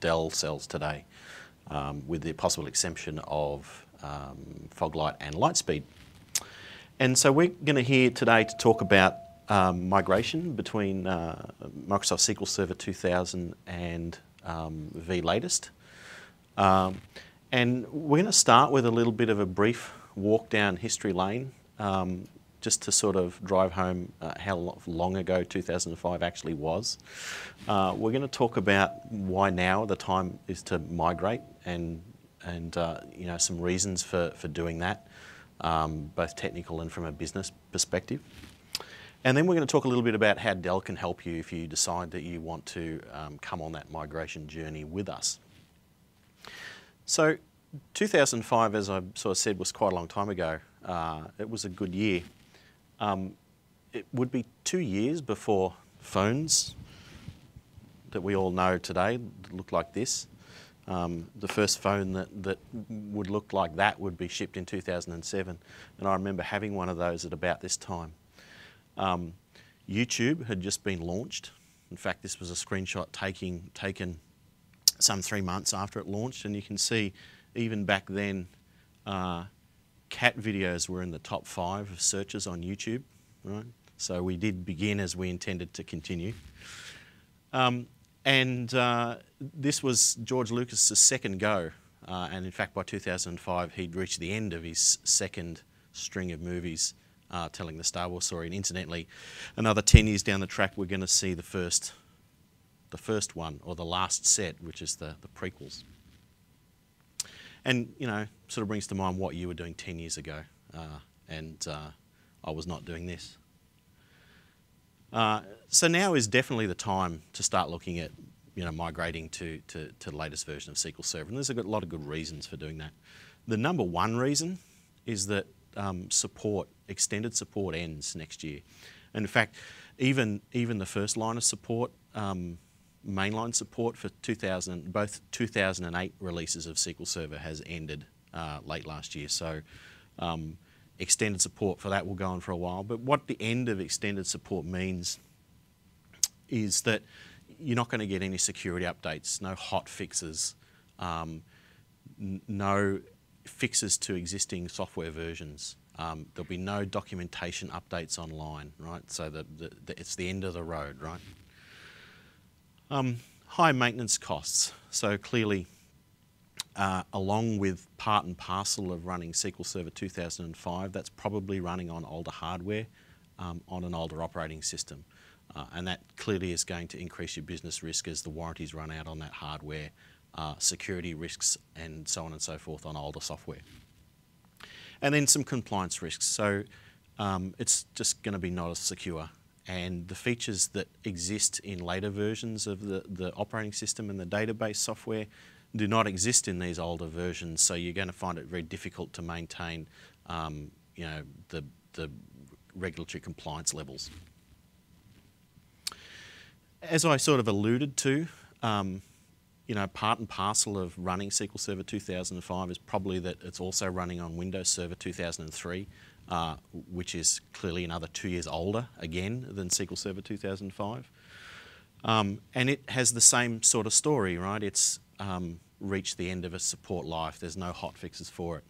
Dell sells today, um, with the possible exception of um, Foglight and LiteSpeed. And so we're going to hear today to talk about um, migration between uh, Microsoft SQL Server 2000 and um, vLatest. Um, and we're going to start with a little bit of a brief walk down history lane, um, just to sort of drive home uh, how long ago 2005 actually was. Uh, we're going to talk about why now the time is to migrate and, and uh, you know, some reasons for, for doing that, um, both technical and from a business perspective. And then we're going to talk a little bit about how Dell can help you if you decide that you want to um, come on that migration journey with us. So 2005, as I sort of said, was quite a long time ago. Uh, it was a good year. Um, it would be two years before phones that we all know today look like this. Um, the first phone that, that would look like that would be shipped in 2007. And I remember having one of those at about this time. Um, YouTube had just been launched. In fact, this was a screenshot taking, taken some three months after it launched, and you can see even back then, uh, cat videos were in the top five of searches on YouTube, right? So we did begin as we intended to continue. Um, and uh, this was George Lucas's second go, uh, and in fact by 2005 he'd reached the end of his second string of movies uh, telling the Star Wars story. And incidentally, another 10 years down the track, we're going to see the first the first one or the last set, which is the, the prequels. And, you know, sort of brings to mind what you were doing 10 years ago. Uh, and uh, I was not doing this. Uh, so now is definitely the time to start looking at, you know, migrating to, to, to the latest version of SQL Server. And there's a lot of good reasons for doing that. The number one reason is that um, support, extended support ends next year. And in fact, even, even the first line of support um, mainline support for 2000, both 2008 releases of SQL Server has ended uh, late last year. So um, extended support for that will go on for a while. But what the end of extended support means is that you're not going to get any security updates, no hot fixes, um, no fixes to existing software versions. Um, there'll be no documentation updates online, right? So the, the, the, it's the end of the road, right? Um, high maintenance costs. So clearly, uh, along with part and parcel of running SQL Server 2005, that's probably running on older hardware um, on an older operating system. Uh, and that clearly is going to increase your business risk as the warranties run out on that hardware, uh, security risks, and so on and so forth on older software. And then some compliance risks. So um, it's just going to be not as secure and the features that exist in later versions of the, the operating system and the database software do not exist in these older versions, so you're going to find it very difficult to maintain um, you know, the, the regulatory compliance levels. As I sort of alluded to, um, you know, part and parcel of running SQL Server 2005 is probably that it's also running on Windows Server 2003 uh, which is clearly another two years older again than SQL Server 2005. Um, and it has the same sort of story, right? It's um, reached the end of its support life. There's no hot fixes for it.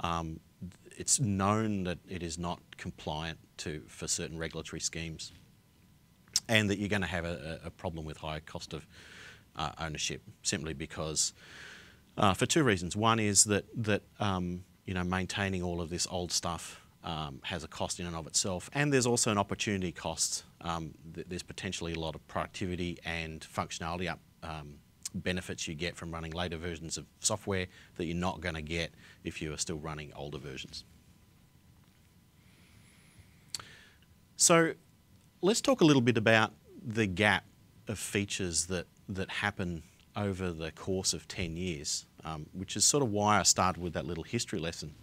Um, it's known that it is not compliant to for certain regulatory schemes, and that you're going to have a, a problem with higher cost of uh, ownership simply because, uh, for two reasons. One is that that um, you know maintaining all of this old stuff um, has a cost in and of itself. And there's also an opportunity cost. Um, th there's potentially a lot of productivity and functionality up, um, benefits you get from running later versions of software that you're not going to get if you are still running older versions. So let's talk a little bit about the gap of features that, that happen over the course of 10 years, um, which is sort of why I started with that little history lesson.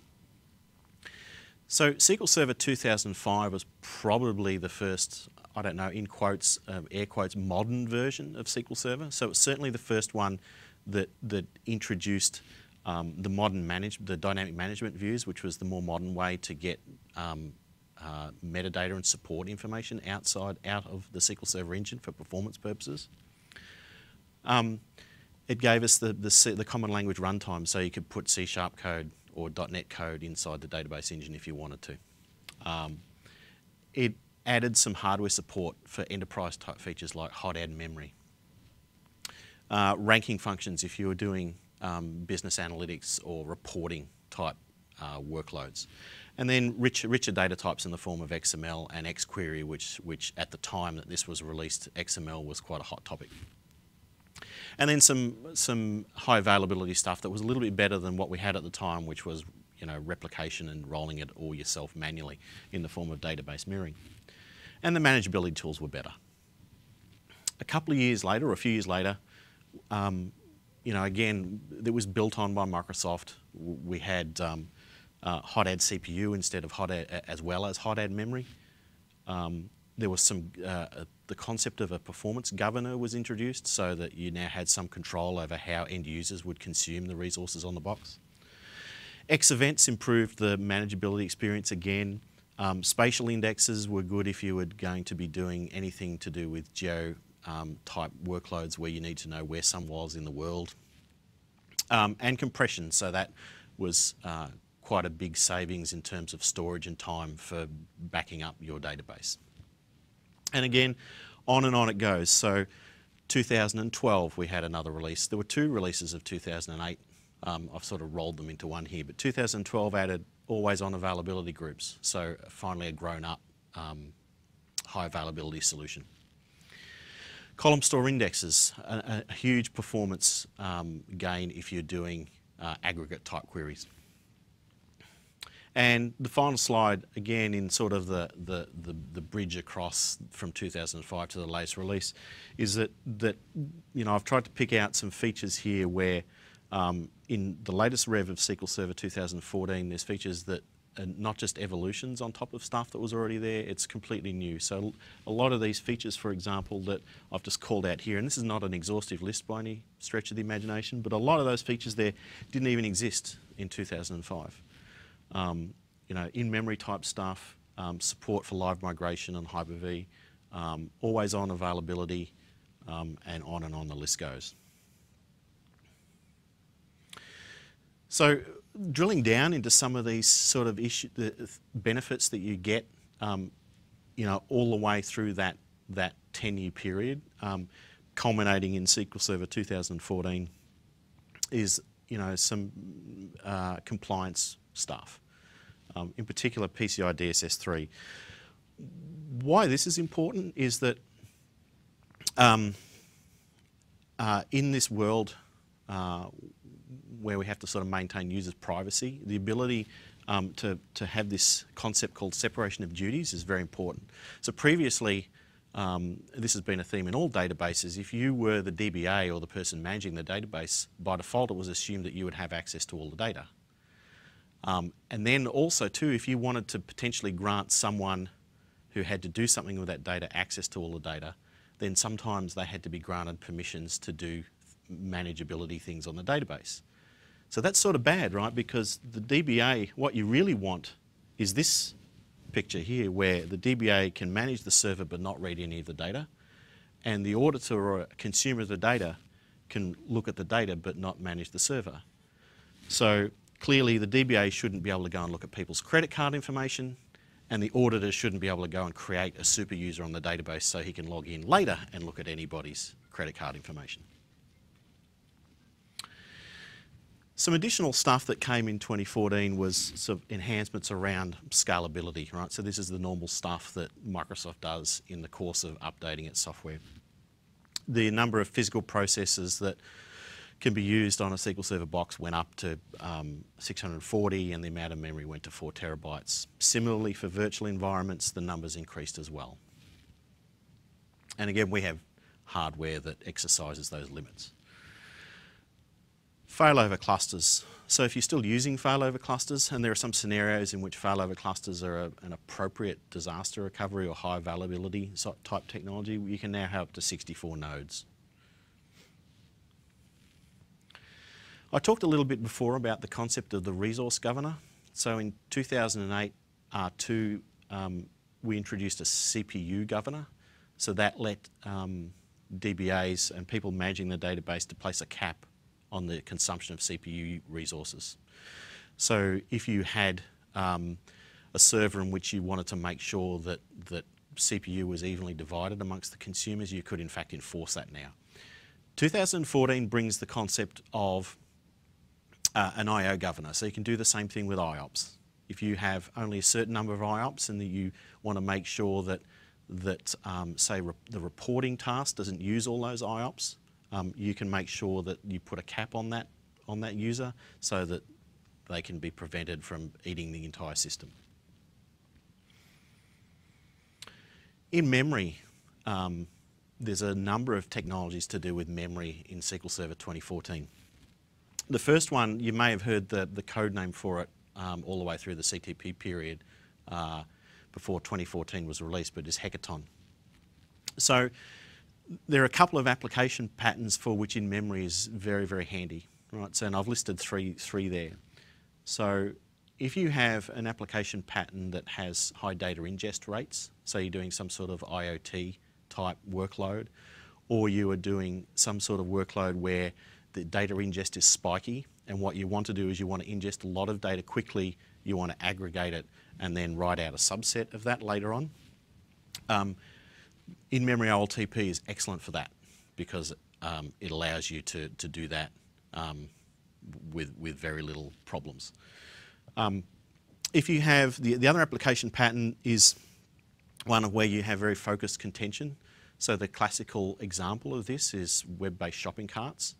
So SQL Server 2005 was probably the first, I don't know, in quotes, um, air quotes, modern version of SQL Server. So it's certainly the first one that, that introduced um, the modern manage, the dynamic management views, which was the more modern way to get um, uh, metadata and support information outside, out of the SQL Server engine for performance purposes. Um, it gave us the, the, the common language runtime, so you could put C Sharp code or .NET code inside the database engine if you wanted to. Um, it added some hardware support for enterprise type features like hot add memory. Uh, ranking functions if you were doing um, business analytics or reporting type uh, workloads. And then richer, richer data types in the form of XML and XQuery, which, which at the time that this was released, XML was quite a hot topic. And then some, some high availability stuff that was a little bit better than what we had at the time, which was you know, replication and rolling it all yourself manually in the form of database mirroring. And the manageability tools were better. A couple of years later, or a few years later, um, you know, again, it was built on by Microsoft. We had um, uh, hot add CPU instead of hot add, as well as hot add memory. Um, there was some, uh, the concept of a performance governor was introduced so that you now had some control over how end users would consume the resources on the box. X events improved the manageability experience again. Um, spatial indexes were good if you were going to be doing anything to do with geo um, type workloads where you need to know where some was in the world. Um, and compression, so that was uh, quite a big savings in terms of storage and time for backing up your database. And again, on and on it goes. So 2012 we had another release. There were two releases of 2008. Um, I've sort of rolled them into one here, but 2012 added always on availability groups. So finally a grown up um, high availability solution. Column store indexes, a, a huge performance um, gain if you're doing uh, aggregate type queries. And the final slide, again, in sort of the, the, the, the, bridge across from 2005 to the latest release, is that, that you know, I've tried to pick out some features here where um, in the latest rev of SQL Server 2014, there's features that are not just evolutions on top of stuff that was already there, it's completely new. So a lot of these features, for example, that I've just called out here, and this is not an exhaustive list by any stretch of the imagination, but a lot of those features there didn't even exist in 2005 um, you know, in-memory type stuff, um, support for live migration and Hyper-V, um, always on availability, um, and on and on the list goes. So drilling down into some of these sort of issue, the benefits that you get, um, you know, all the way through that, that 10-year period, culminating in SQL Server 2014, is, you know, some uh, compliance stuff, um, in particular PCI DSS 3. Why this is important is that um, uh, in this world uh, where we have to sort of maintain users' privacy, the ability um, to, to have this concept called separation of duties is very important. So previously, um, this has been a theme in all databases, if you were the DBA or the person managing the database, by default it was assumed that you would have access to all the data. Um, and then also too, if you wanted to potentially grant someone who had to do something with that data access to all the data, then sometimes they had to be granted permissions to do manageability things on the database. So that's sort of bad, right? Because the DBA, what you really want is this picture here where the DBA can manage the server but not read any of the data. And the auditor or consumer of the data can look at the data but not manage the server. So Clearly, the DBA shouldn't be able to go and look at people's credit card information, and the auditor shouldn't be able to go and create a super user on the database so he can log in later and look at anybody's credit card information. Some additional stuff that came in 2014 was sort of enhancements around scalability, right? So this is the normal stuff that Microsoft does in the course of updating its software. The number of physical processes that can be used on a SQL Server box went up to um, 640 and the amount of memory went to 4 terabytes. Similarly for virtual environments the numbers increased as well. And again we have hardware that exercises those limits. Failover clusters. So if you're still using failover clusters, and there are some scenarios in which failover clusters are a, an appropriate disaster recovery or high availability type technology, you can now have up to 64 nodes. I talked a little bit before about the concept of the resource governor. So in 2008 R2, um, we introduced a CPU governor. So that let um, DBAs and people managing the database to place a cap on the consumption of CPU resources. So if you had um, a server in which you wanted to make sure that, that CPU was evenly divided amongst the consumers, you could in fact enforce that now. 2014 brings the concept of uh, an IO governor, so you can do the same thing with IOPS. If you have only a certain number of IOPS and that you want to make sure that, that um, say, re the reporting task doesn't use all those IOPS, um, you can make sure that you put a cap on that, on that user so that they can be prevented from eating the entire system. In memory, um, there's a number of technologies to do with memory in SQL Server 2014. The first one, you may have heard the, the code name for it um, all the way through the CTP period uh, before 2014 was released, but is Hekaton. So there are a couple of application patterns for which in memory is very, very handy. Right, so and I've listed three, three there. So if you have an application pattern that has high data ingest rates, so you're doing some sort of IoT type workload, or you are doing some sort of workload where the data ingest is spiky, and what you want to do is you want to ingest a lot of data quickly, you want to aggregate it, and then write out a subset of that later on. Um, in-memory OLTP is excellent for that because um, it allows you to, to do that um, with, with very little problems. Um, if you have, the, the other application pattern is one of where you have very focused contention. So the classical example of this is web-based shopping carts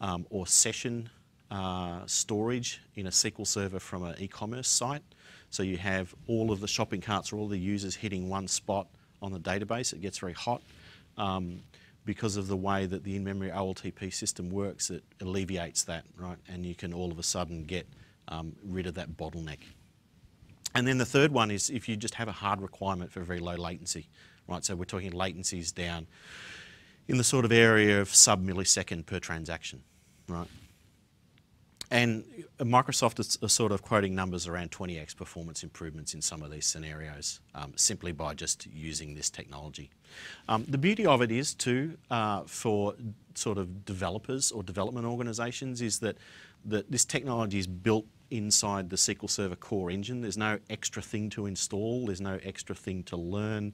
um, or session uh, storage in a SQL server from an e-commerce site. So you have all of the shopping carts or all the users hitting one spot on the database. It gets very hot. Um, because of the way that the in-memory OLTP system works, it alleviates that, right? And you can all of a sudden get um, rid of that bottleneck. And then the third one is if you just have a hard requirement for very low latency, right? So we're talking latencies down in the sort of area of sub millisecond per transaction, right? And Microsoft is, sort of quoting numbers around 20x performance improvements in some of these scenarios um, simply by just using this technology. Um, the beauty of it is too uh, for sort of developers or development organisations is that, that this technology is built inside the SQL Server core engine. There's no extra thing to install, there's no extra thing to learn.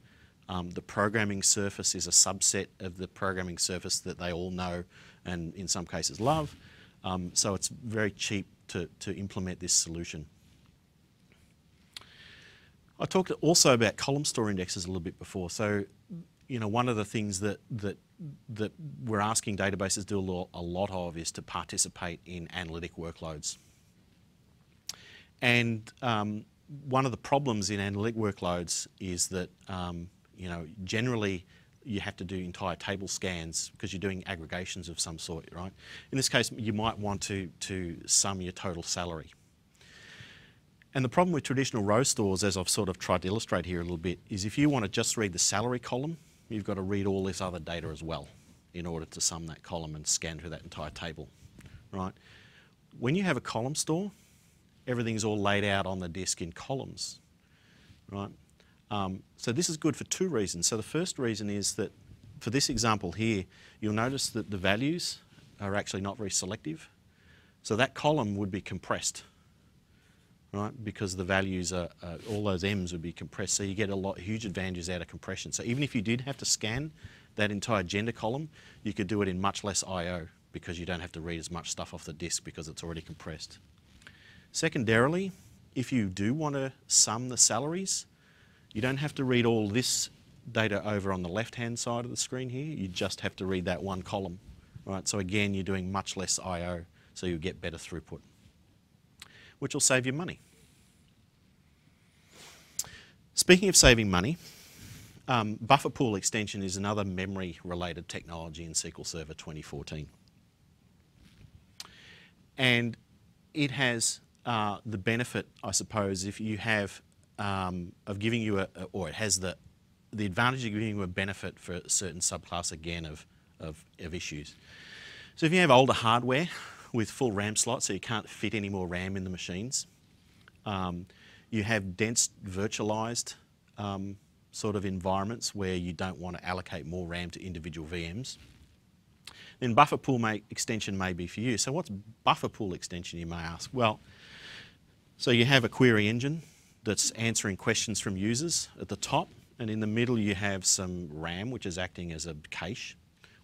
Um, the programming surface is a subset of the programming surface that they all know and in some cases love. Um, so it's very cheap to, to implement this solution. I talked also about column store indexes a little bit before. So, you know, one of the things that, that, that we're asking databases to do a lot, a lot of is to participate in analytic workloads. And um, one of the problems in analytic workloads is that, um, you know, generally you have to do entire table scans because you're doing aggregations of some sort, right? In this case, you might want to, to sum your total salary. And the problem with traditional row stores, as I've sort of tried to illustrate here a little bit, is if you want to just read the salary column, you've got to read all this other data as well in order to sum that column and scan through that entire table, right? When you have a column store, everything's all laid out on the disk in columns, right? Um, so this is good for two reasons. So the first reason is that for this example here, you'll notice that the values are actually not very selective. So that column would be compressed, right? Because the values are, uh, all those M's would be compressed. So you get a lot, huge advantages out of compression. So even if you did have to scan that entire gender column, you could do it in much less I.O. because you don't have to read as much stuff off the disk because it's already compressed. Secondarily, if you do want to sum the salaries, you don't have to read all this data over on the left-hand side of the screen here. You just have to read that one column, right? So again, you're doing much less I.O., so you get better throughput, which will save you money. Speaking of saving money, um, buffer pool extension is another memory-related technology in SQL Server 2014. And it has uh, the benefit, I suppose, if you have um, of giving you a, or it has the the advantage of giving you a benefit for a certain subclass again of, of, of issues. So if you have older hardware with full RAM slots, so you can't fit any more RAM in the machines, um, you have dense virtualized um, sort of environments where you don't want to allocate more RAM to individual VMs, then buffer pool may, extension may be for you. So what's buffer pool extension, you may ask? Well, so you have a query engine that's answering questions from users at the top, and in the middle you have some RAM, which is acting as a cache,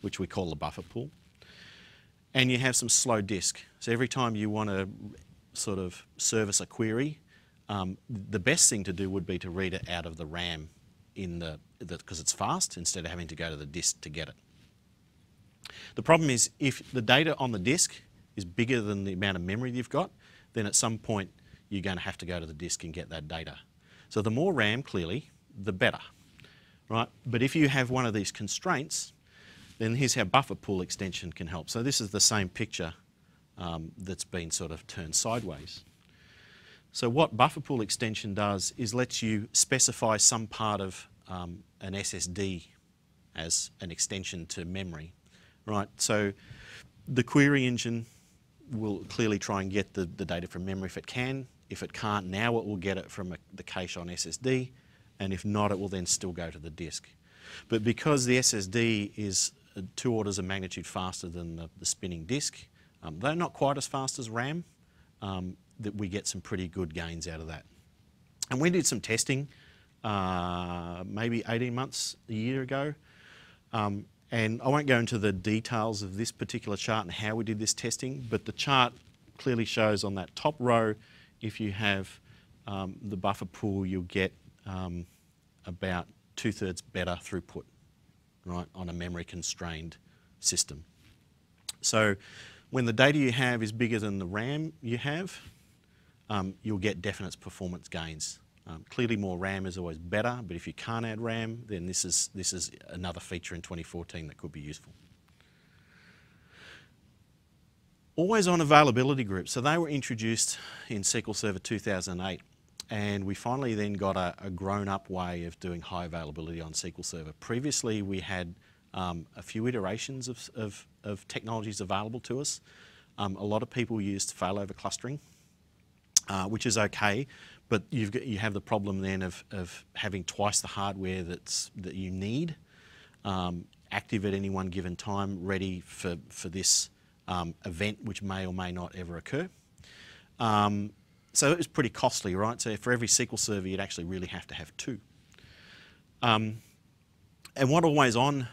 which we call the buffer pool. And you have some slow disk. So every time you want to sort of service a query, um, the best thing to do would be to read it out of the RAM in the because it's fast instead of having to go to the disk to get it. The problem is if the data on the disk is bigger than the amount of memory you've got, then at some point you're going to have to go to the disk and get that data. So the more RAM, clearly, the better, right? But if you have one of these constraints, then here's how buffer pool extension can help. So this is the same picture um, that's been sort of turned sideways. So what buffer pool extension does is lets you specify some part of um, an SSD as an extension to memory, right? So the query engine will clearly try and get the, the data from memory if it can. If it can't, now it will get it from a, the cache on SSD, and if not, it will then still go to the disk. But because the SSD is uh, two orders of magnitude faster than the, the spinning disk, um, they're not quite as fast as RAM, um, that we get some pretty good gains out of that. And we did some testing uh, maybe 18 months, a year ago. Um, and I won't go into the details of this particular chart and how we did this testing, but the chart clearly shows on that top row, if you have um, the buffer pool, you'll get um, about two-thirds better throughput, right, on a memory constrained system. So when the data you have is bigger than the RAM you have, um, you'll get definite performance gains. Um, clearly more RAM is always better, but if you can't add RAM, then this is, this is another feature in 2014 that could be useful. Always on availability groups. So they were introduced in SQL Server 2008 and we finally then got a, a grown-up way of doing high availability on SQL Server. Previously we had um, a few iterations of, of, of, technologies available to us. Um, a lot of people used failover clustering, uh, which is okay, but you've got, you have the problem then of, of having twice the hardware that's, that you need um, active at any one given time, ready for, for this um, event, which may or may not ever occur. Um, so it was pretty costly, right? So for every SQL server, you'd actually really have to have two. Um, and what Always On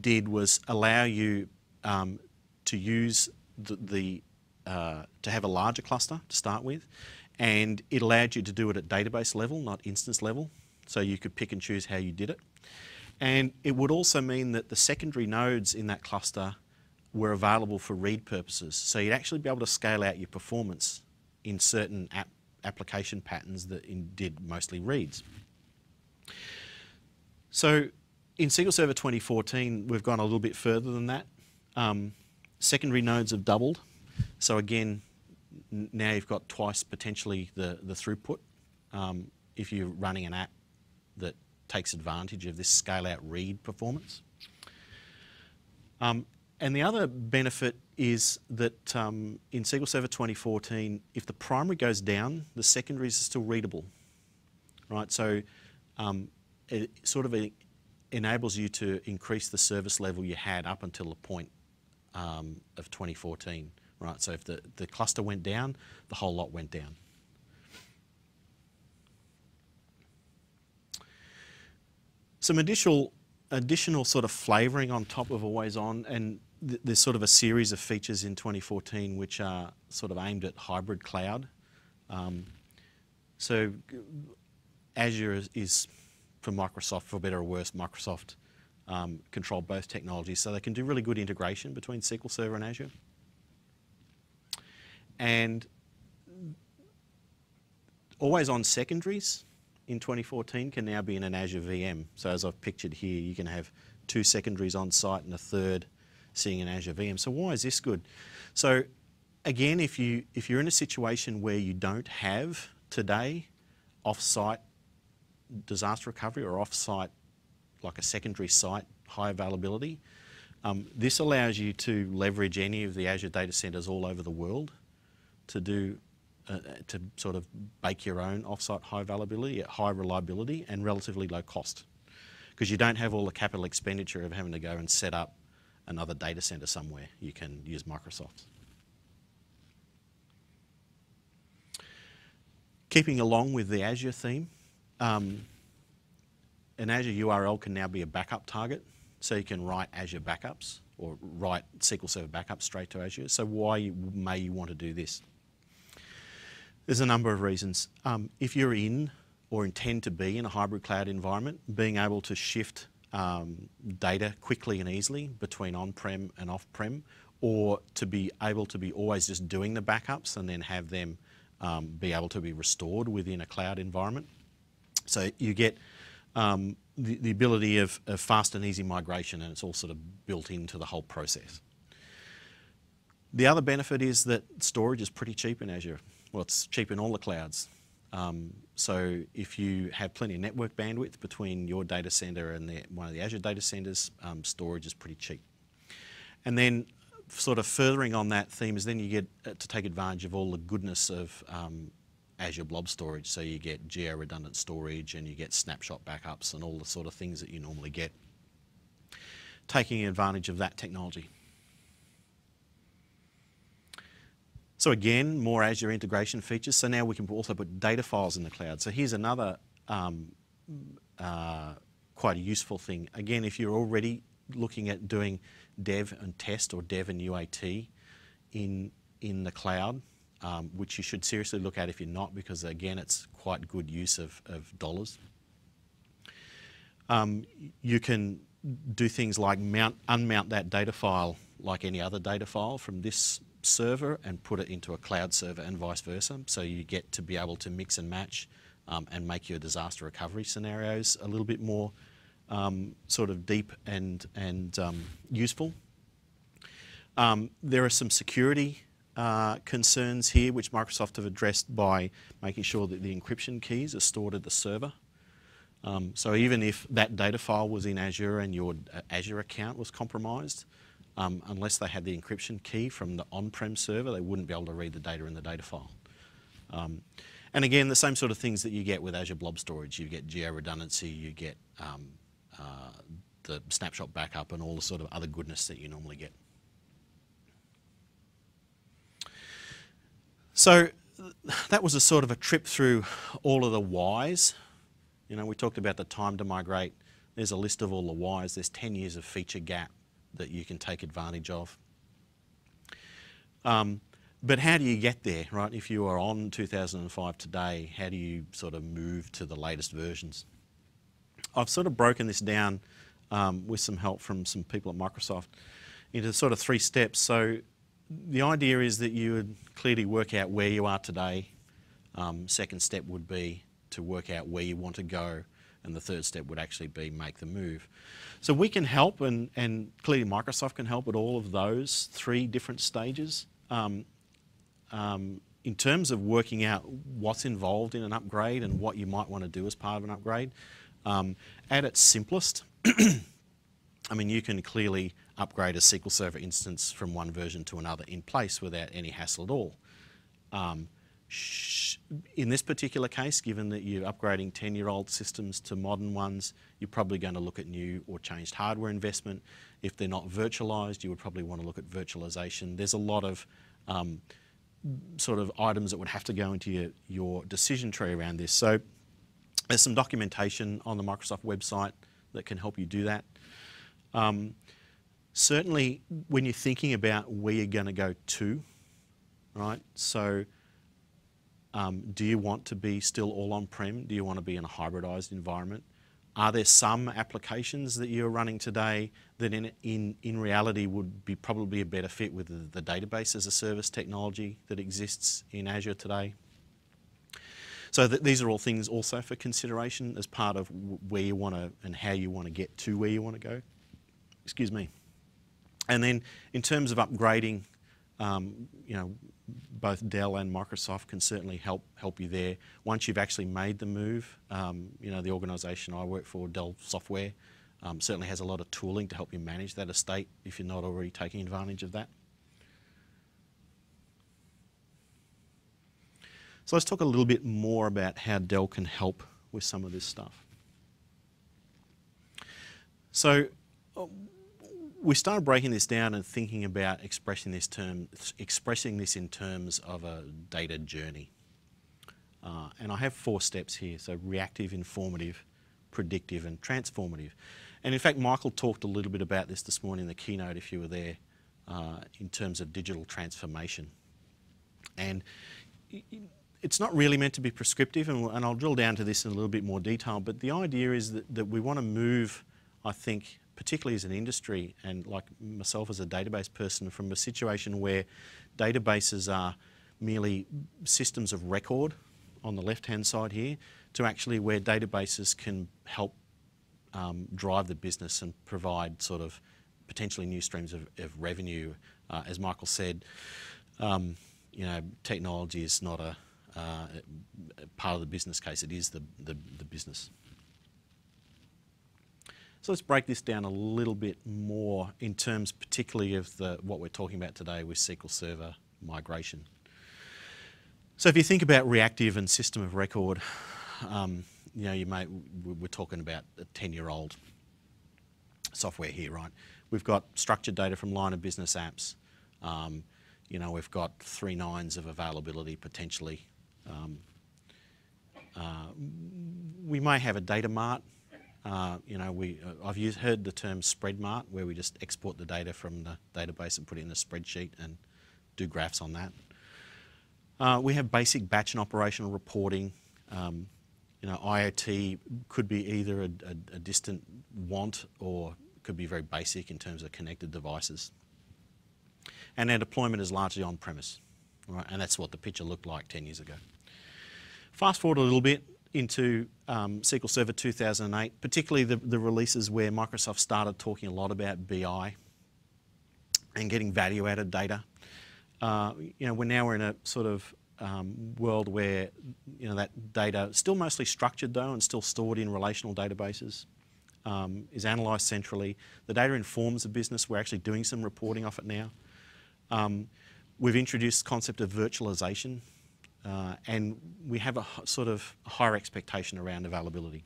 did was allow you um, to use the, the uh, to have a larger cluster to start with, and it allowed you to do it at database level, not instance level, so you could pick and choose how you did it. And it would also mean that the secondary nodes in that cluster were available for read purposes, so you'd actually be able to scale out your performance in certain app application patterns that did mostly reads. So in SQL Server 2014, we've gone a little bit further than that. Um, secondary nodes have doubled. So again, now you've got twice potentially the, the throughput um, if you're running an app that takes advantage of this scale out read performance. Um, and the other benefit is that um, in SQL Server 2014, if the primary goes down, the secondaries are still readable, right? So um, it sort of enables you to increase the service level you had up until the point um, of 2014, right? So if the, the cluster went down, the whole lot went down. Some additional, additional sort of flavouring on top of Always On, and th there's sort of a series of features in 2014 which are sort of aimed at hybrid cloud. Um, so Azure is, is for Microsoft, for better or worse, Microsoft um, control both technologies. So they can do really good integration between SQL Server and Azure. And always on secondaries in 2014 can now be in an Azure VM. So as I've pictured here, you can have two secondaries on site and a third sitting in Azure VM. So why is this good? So again, if, you, if you're in a situation where you don't have today off-site disaster recovery or off-site, like a secondary site, high availability. Um, this allows you to leverage any of the Azure data centers all over the world to do uh, to sort of bake your own offsite high availability at high reliability and relatively low cost. Because you don't have all the capital expenditure of having to go and set up another data center somewhere. You can use Microsoft. Keeping along with the Azure theme, um, an Azure URL can now be a backup target. So you can write Azure backups or write SQL Server backups straight to Azure. So why may you want to do this? There's a number of reasons. Um, if you're in or intend to be in a hybrid cloud environment, being able to shift um, data quickly and easily between on-prem and off-prem, or to be able to be always just doing the backups and then have them um, be able to be restored within a cloud environment. So you get um, the, the, ability of, of, fast and easy migration and it's all sort of built into the whole process. The other benefit is that storage is pretty cheap in Azure. Well, it's cheap in all the clouds. Um, so if you have plenty of network bandwidth between your data center and the, one of the Azure data centers, um, storage is pretty cheap. And then sort of furthering on that theme is then you get uh, to take advantage of all the goodness of um, Azure Blob Storage. So you get geo-redundant storage and you get snapshot backups and all the sort of things that you normally get. Taking advantage of that technology. So again, more Azure integration features. So now we can also put data files in the cloud. So here's another um, uh, quite a useful thing. Again, if you're already looking at doing dev and test or dev and UAT in, in the cloud, um, which you should seriously look at if you're not, because again, it's quite good use of, of dollars. Um, you can do things like mount, unmount that data file like any other data file from this server and put it into a cloud server and vice versa. So you get to be able to mix and match um, and make your disaster recovery scenarios a little bit more um, sort of deep and, and um, useful. Um, there are some security uh, concerns here which Microsoft have addressed by making sure that the encryption keys are stored at the server. Um, so even if that data file was in Azure and your uh, Azure account was compromised, um, unless they had the encryption key from the on-prem server, they wouldn't be able to read the data in the data file. Um, and again, the same sort of things that you get with Azure Blob Storage. You get geo-redundancy, you get um, uh, the snapshot backup and all the sort of other goodness that you normally get. So that was a sort of a trip through all of the whys. You know, we talked about the time to migrate. There's a list of all the whys. There's 10 years of feature gap that you can take advantage of. Um, but how do you get there, right? If you are on 2005 today, how do you sort of move to the latest versions? I've sort of broken this down um, with some help from some people at Microsoft into sort of three steps. So the idea is that you would clearly work out where you are today. Um, second step would be to work out where you want to go and the third step would actually be make the move. So we can help, and, and clearly Microsoft can help at all of those three different stages. Um, um, in terms of working out what's involved in an upgrade and what you might want to do as part of an upgrade, um, at its simplest, I mean, you can clearly upgrade a SQL Server instance from one version to another in place without any hassle at all. Um, in this particular case, given that you're upgrading 10-year-old systems to modern ones, you're probably going to look at new or changed hardware investment. If they're not virtualized, you would probably want to look at virtualization. There's a lot of um, sort of items that would have to go into your, your decision tree around this. So there's some documentation on the Microsoft website that can help you do that. Um, certainly, when you're thinking about where you're going to go to, right? So um, do you want to be still all on-prem? Do you want to be in a hybridized environment? Are there some applications that you're running today that in, in, in reality would be probably a better fit with the, the database as a service technology that exists in Azure today? So th these are all things also for consideration as part of where you want to and how you want to get to where you want to go. Excuse me. And then in terms of upgrading um, you know, both Dell and Microsoft can certainly help help you there. Once you've actually made the move, um, you know, the organisation I work for, Dell Software, um, certainly has a lot of tooling to help you manage that estate if you're not already taking advantage of that. So let's talk a little bit more about how Dell can help with some of this stuff. So we started breaking this down and thinking about expressing this term, expressing this in terms of a data journey. Uh, and I have four steps here, so reactive, informative, predictive and transformative. And in fact, Michael talked a little bit about this this morning in the keynote if you were there uh, in terms of digital transformation. And it's not really meant to be prescriptive, and, and I'll drill down to this in a little bit more detail, but the idea is that, that we want to move, I think, particularly as an industry and like myself as a database person, from a situation where databases are merely systems of record on the left-hand side here to actually where databases can help um, drive the business and provide sort of potentially new streams of, of revenue. Uh, as Michael said, um, you know, technology is not a, uh, part of the business case, it is the, the, the business. So let's break this down a little bit more in terms particularly of the, what we're talking about today with SQL Server migration. So if you think about reactive and system of record, um, you know, you may, we're talking about a 10-year-old software here, right? We've got structured data from line of business apps. Um, you know, we've got three nines of availability potentially. Um, uh, we may have a data mart. Uh, you know, we, uh, I've used, heard the term spread mart, where we just export the data from the database and put it in a spreadsheet and do graphs on that. Uh, we have basic batch and operational reporting. Um, you know, IoT could be either a, a, a, distant want or could be very basic in terms of connected devices. And our deployment is largely on-premise, right? And that's what the picture looked like 10 years ago. Fast forward a little bit into um, SQL Server 2008, particularly the, the releases where Microsoft started talking a lot about BI and getting value-added data uh, you know, we're now we're in a sort of um, world where you know that data still mostly structured though and still stored in relational databases um, is analysed centrally. The data informs the business. We're actually doing some reporting off it now. Um, we've introduced the concept of virtualization uh, and we have a sort of higher expectation around availability.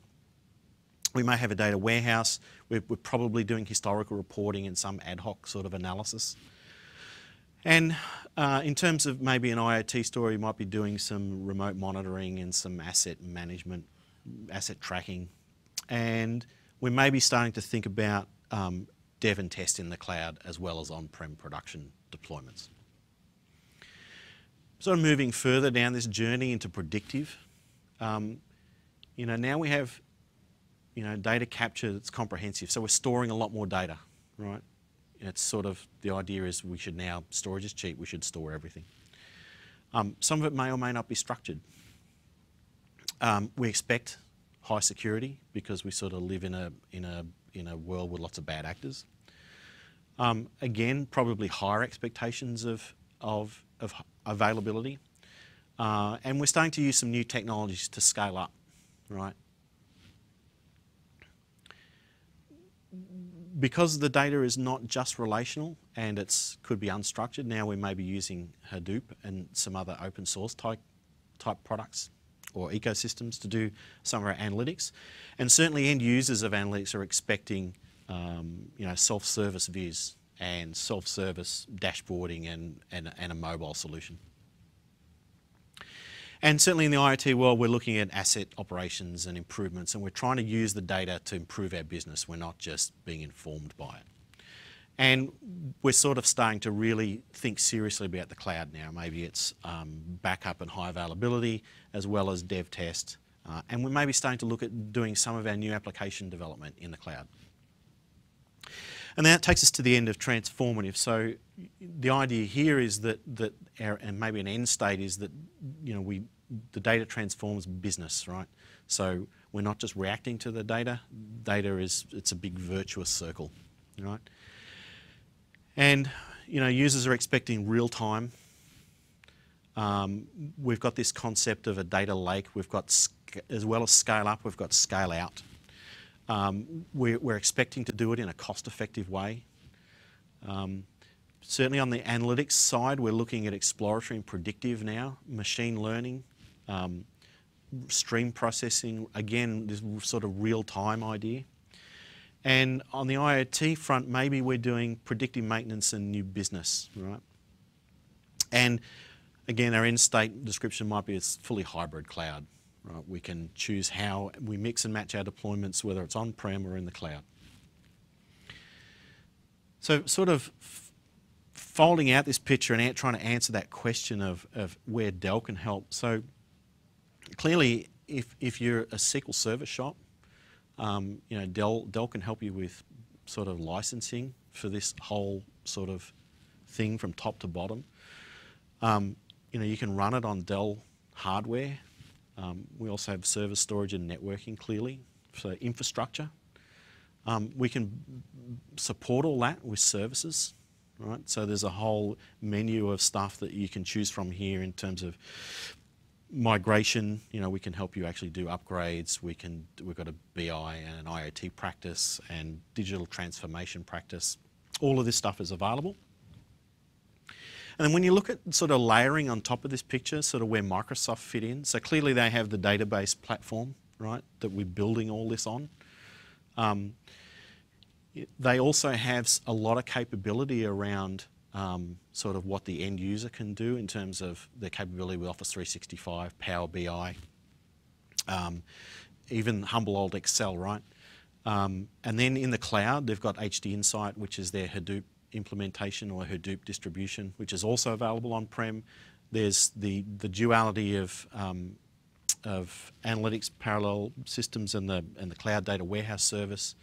We may have a data warehouse. We're, we're probably doing historical reporting and some ad hoc sort of analysis. And uh, in terms of maybe an IoT story, you might be doing some remote monitoring and some asset management, asset tracking. And we may be starting to think about um, dev and test in the cloud as well as on-prem production deployments. Sort of moving further down this journey into predictive, um, you know, now we have, you know, data capture that's comprehensive. So we're storing a lot more data, right? And it's sort of the idea is we should now storage is cheap. We should store everything. Um, some of it may or may not be structured. Um, we expect high security because we sort of live in a in a in a world with lots of bad actors. Um, again, probably higher expectations of of, of availability, uh, and we're starting to use some new technologies to scale up, right? because the data is not just relational and it could be unstructured, now we may be using Hadoop and some other open source type, type products or ecosystems to do some of our analytics. And certainly end users of analytics are expecting um, you know, self-service views and self-service dashboarding and, and, and a mobile solution. And certainly in the IoT world, we're looking at asset operations and improvements, and we're trying to use the data to improve our business. We're not just being informed by it. And we're sort of starting to really think seriously about the cloud now. Maybe it's um, backup and high availability, as well as dev test. Uh, and we may be starting to look at doing some of our new application development in the cloud. And that takes us to the end of transformative. So the idea here is that, that our, and maybe an end state is that, you know, we, the data transforms business, right? So we're not just reacting to the data. Data is, it's a big virtuous circle, right? And, you know, users are expecting real time. Um, we've got this concept of a data lake. We've got, as well as scale up, we've got scale out. Um, we're, we're, expecting to do it in a cost-effective way. Um, certainly on the analytics side, we're looking at exploratory and predictive now, machine learning, um, stream processing, again, this sort of real-time idea. And on the IoT front, maybe we're doing predictive maintenance and new business, right? And again, our end state description might be it's fully hybrid cloud, right? We can choose how we mix and match our deployments, whether it's on-prem or in the cloud. So sort of folding out this picture and trying to answer that question of, of where Dell can help. So clearly, if, if you're a SQL Server shop, um, you know, Dell, Dell can help you with sort of licensing for this whole sort of thing from top to bottom. Um, you know, you can run it on Dell hardware. Um, we also have server storage and networking clearly, so infrastructure. Um, we can support all that with services, right? So there's a whole menu of stuff that you can choose from here in terms of migration. You know, we can help you actually do upgrades. We can we've got a BI and an IoT practice and digital transformation practice. All of this stuff is available. And then when you look at sort of layering on top of this picture, sort of where Microsoft fit in, so clearly they have the database platform, right, that we're building all this on. Um, they also have a lot of capability around um, sort of what the end user can do in terms of their capability with Office 365, Power BI, um, even humble old Excel, right? Um, and then in the cloud, they've got HD Insight, which is their Hadoop implementation or Hadoop distribution, which is also available on-prem. There's the, the duality of, um, of analytics parallel systems and the, and the cloud data warehouse service.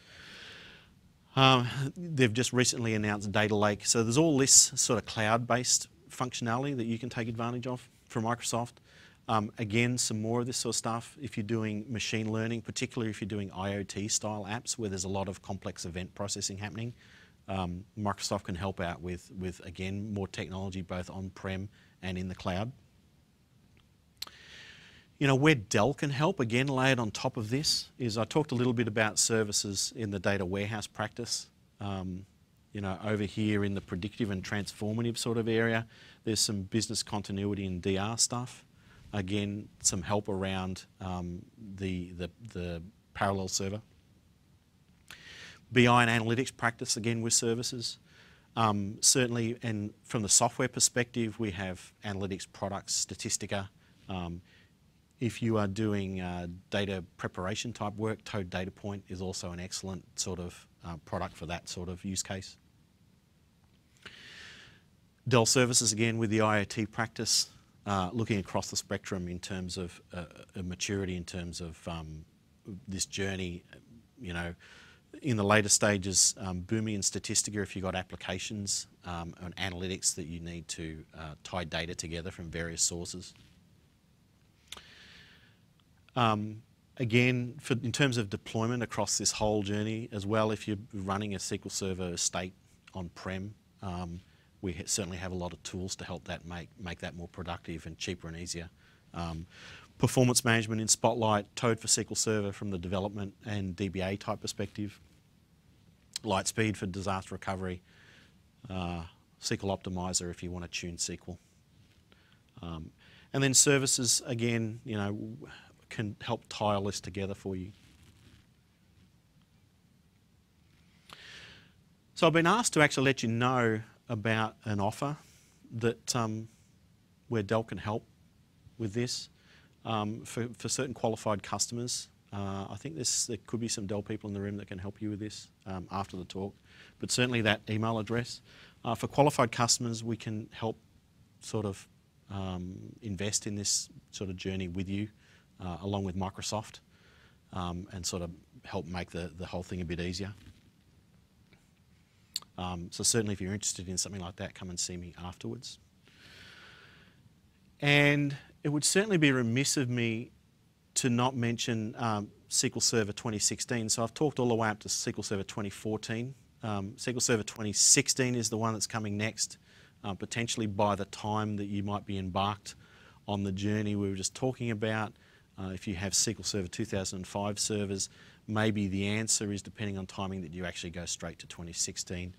Um, they've just recently announced Data Lake. So there's all this sort of cloud-based functionality that you can take advantage of from Microsoft. Um, again, some more of this sort of stuff if you're doing machine learning, particularly if you're doing IoT style apps where there's a lot of complex event processing happening. Um, Microsoft can help out with, with, again, more technology both on-prem and in the cloud. You know, where Dell can help, again, layered on top of this, is I talked a little bit about services in the data warehouse practice. Um, you know, over here in the predictive and transformative sort of area, there's some business continuity and DR stuff. Again, some help around um, the, the, the parallel server. BI and analytics practice, again, with services. Um, certainly, and from the software perspective, we have analytics products, Statistica. Um, if you are doing uh, data preparation type work, Toad Data Point is also an excellent sort of uh, product for that sort of use case. Dell Services, again, with the IoT practice, uh, looking across the spectrum in terms of uh, maturity, in terms of um, this journey, you know, in the later stages, um, Boomi and Statistica, if you've got applications um, and analytics that you need to uh, tie data together from various sources. Um, again, for, in terms of deployment across this whole journey as well, if you're running a SQL Server estate on-prem, um, we ha certainly have a lot of tools to help that make, make that more productive and cheaper and easier. Um, performance management in Spotlight, Toad for SQL Server from the development and DBA type perspective, LiteSpeed for disaster recovery, uh, SQL Optimizer if you want to tune SQL. Um, and then services, again, you know, can help tie all this together for you. So I've been asked to actually let you know about an offer that um, where Dell can help with this um, for, for certain qualified customers. Uh, I think this, there could be some Dell people in the room that can help you with this um, after the talk, but certainly that email address. Uh, for qualified customers, we can help sort of um, invest in this sort of journey with you uh, along with Microsoft um, and sort of help make the, the whole thing a bit easier. Um, so certainly if you're interested in something like that, come and see me afterwards. And it would certainly be remiss of me to not mention um, SQL Server 2016. So I've talked all the way up to SQL Server 2014. Um, SQL Server 2016 is the one that's coming next, uh, potentially by the time that you might be embarked on the journey we were just talking about. Uh, if you have SQL Server 2005 servers, maybe the answer is, depending on timing, that you actually go straight to 2016.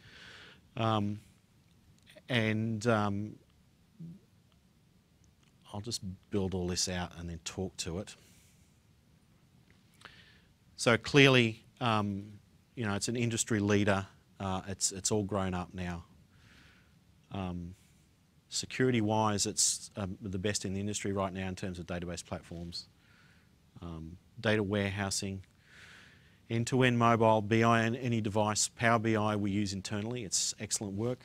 Um, and um, I'll just build all this out and then talk to it. So clearly, um, you know, it's an industry leader. Uh, it's it's all grown up now. Um, Security-wise, it's um, the best in the industry right now in terms of database platforms. Um, data warehousing, end-to-end mobile, BI and any device, Power BI we use internally. It's excellent work.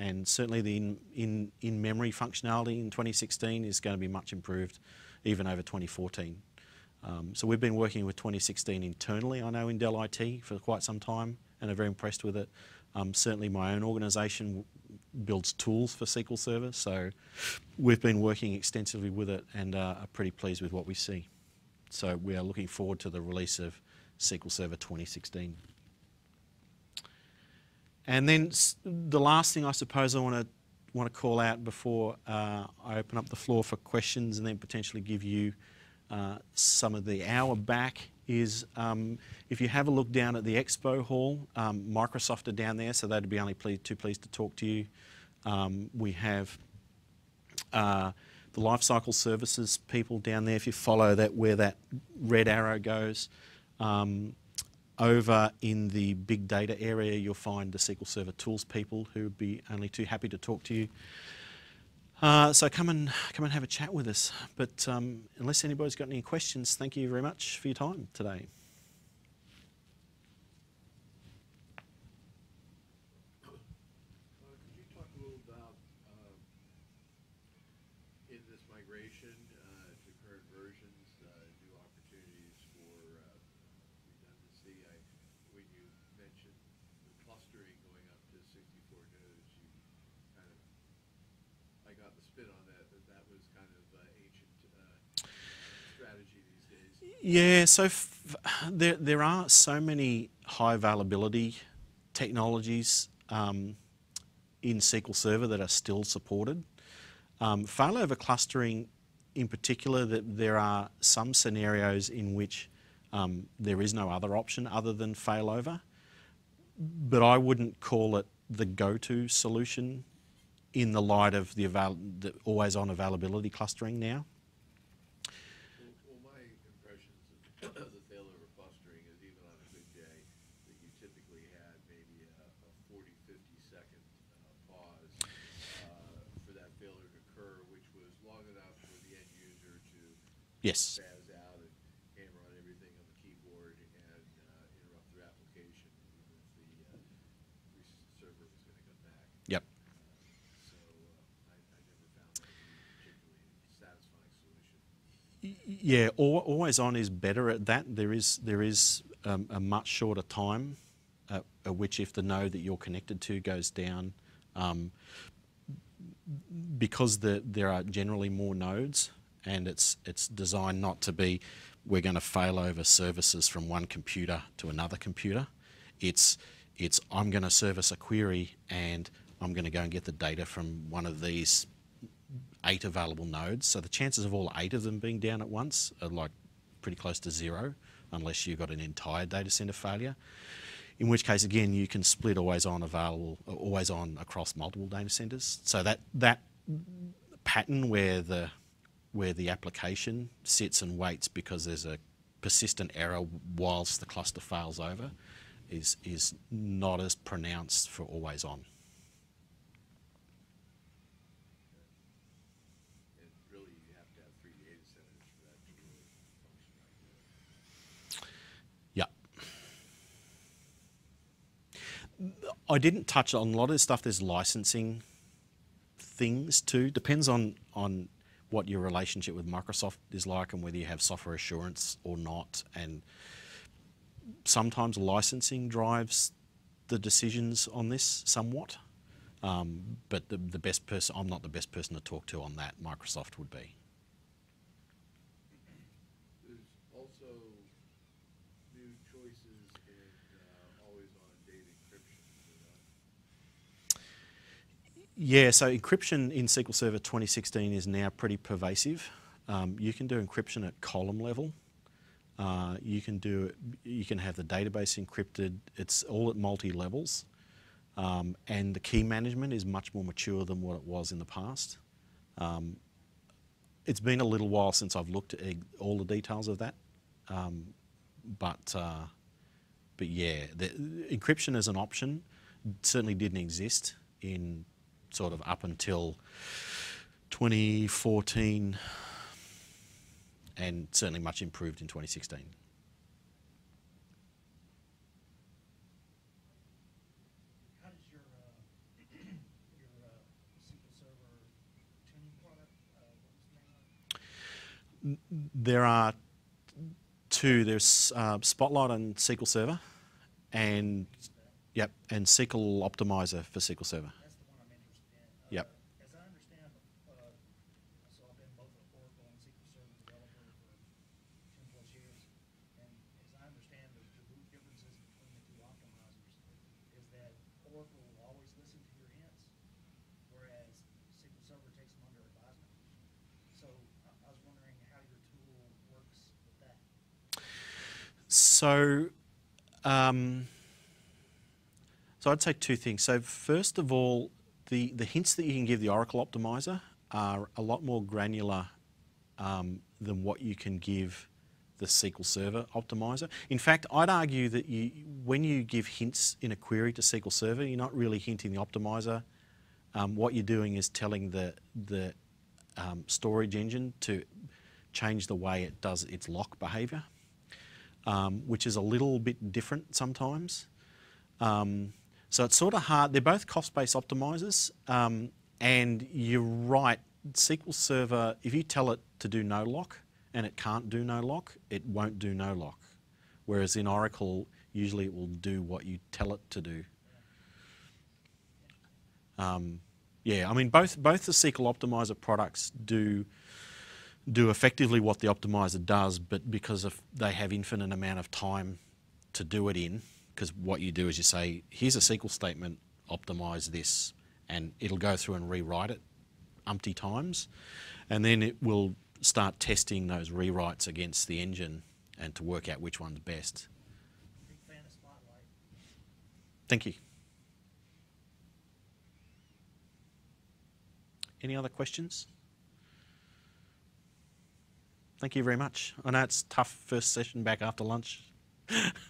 And certainly the in, in, in memory functionality in 2016 is going to be much improved even over 2014. Um, so we've been working with 2016 internally, I know, in Dell IT for quite some time and are very impressed with it. Um, certainly my own organisation builds tools for SQL Server, so we've been working extensively with it and uh, are pretty pleased with what we see. So we are looking forward to the release of SQL Server 2016. And then the last thing I suppose I want to want to call out before uh, I open up the floor for questions and then potentially give you uh, some of the hour back is um, if you have a look down at the expo hall, um, Microsoft are down there, so they'd be only too pleased to talk to you. Um, we have uh, the lifecycle services people down there. If you follow that, where that red arrow goes, um, over in the big data area, you'll find the SQL Server Tools people who would be only too happy to talk to you. Uh, so come and come and have a chat with us. But um, unless anybody's got any questions, thank you very much for your time today. Yeah, so there, there are so many high availability technologies um, in SQL Server that are still supported. Um, failover clustering in particular, that there are some scenarios in which um, there is no other option other than failover, but I wouldn't call it the go-to solution in the light of the, the always-on availability clustering now. Yes. Spaz out and hammer on everything on the keyboard and uh, interrupt their application even if the uh, server was going to come back. Yep. so uh, I, I, never found that to be a particularly satisfying solution. Yeah, always on is better at that. There is there is um, a much shorter time at, at, which if the node that you're connected to goes down, um, because the, there are generally more nodes, and it's it's designed not to be we're going to fail over services from one computer to another computer. It's it's I'm going to service a query and I'm going to go and get the data from one of these eight available nodes. So the chances of all eight of them being down at once are like pretty close to zero, unless you've got an entire data center failure. In which case, again, you can split always on available, always on across multiple data centers. So that that pattern where the where the application sits and waits because there's a persistent error whilst the cluster fails over is, is not as pronounced for always on. Yeah. I didn't touch on a lot of this stuff. There's licensing things too. Depends on on what your relationship with Microsoft is like and whether you have software assurance or not. And sometimes licensing drives the decisions on this somewhat. Um, but the, the best person, I'm not the best person to talk to on that. Microsoft would be. Yeah, so encryption in SQL Server 2016 is now pretty pervasive. Um, you can do encryption at column level. Uh, you can do you can have the database encrypted. It's all at multi levels, um, and the key management is much more mature than what it was in the past. Um, it's been a little while since I've looked at all the details of that, um, but uh, but yeah, the, encryption as an option certainly didn't exist in sort of up until 2014, and certainly much improved in 2016. How does your, uh, your, uh, SQL Server tuning product, uh, what was the name of it? There are two. There's uh, Spotlight and SQL Server, and yep, and SQL Optimizer for SQL Server. That's the one I'm interested in. Yep. Uh, As I understand, uh, so I've been both an Oracle and SQL Server developer for ten plus years. And as I understand, the the root differences between the two optimizers is that Oracle will always listen to your hints, whereas SQL Server takes them under advisement. So I, I was wondering how your tool works with that. So, um, so I'd say two things. So first of all, the, the hints that you can give the Oracle Optimizer are a lot more granular um, than what you can give the SQL Server Optimizer. In fact, I'd argue that you, when you give hints in a query to SQL Server, you're not really hinting the Optimizer. Um, what you're doing is telling the, the um, storage engine to change the way it does its lock behavior um, which is a little bit different sometimes. Um, so it's sort of hard. They're both cost-based optimizers, um, and you're right. SQL Server, if you tell it to do no lock and it can't do no lock, it won't do no lock. Whereas in Oracle, usually it will do what you tell it to do. Um, yeah, I mean both both the SQL Optimizer products do do effectively what the optimizer does, but because of they have infinite amount of time to do it in, because what you do is you say, here's a SQL statement, optimize this, and it'll go through and rewrite it umpty times, and then it will start testing those rewrites against the engine and to work out which one's best. Thank you. Any other questions? Thank you very much. I know it's tough first session back after lunch.